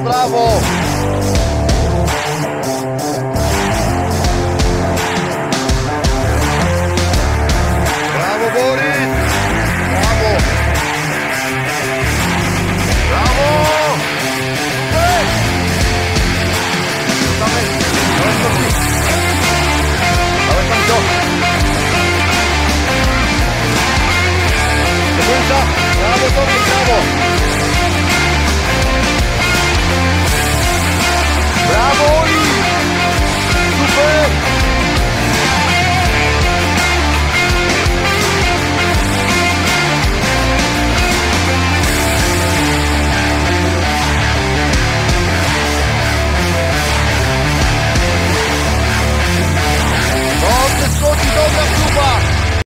Bravo.